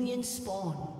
Minions spawn.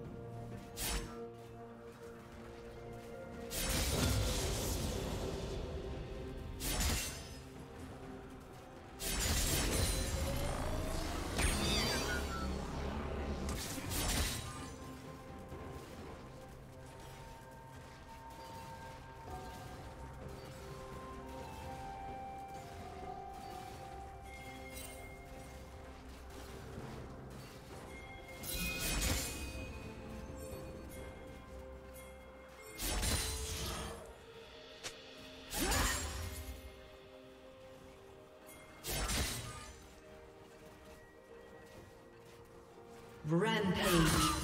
Rampage.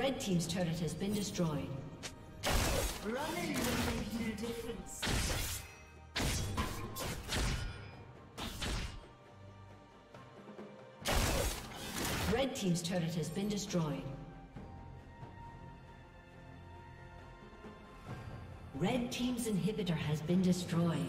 Red Team's turret has been destroyed. Running will make no difference. Red Team's turret has been destroyed. Red Team's inhibitor has been destroyed.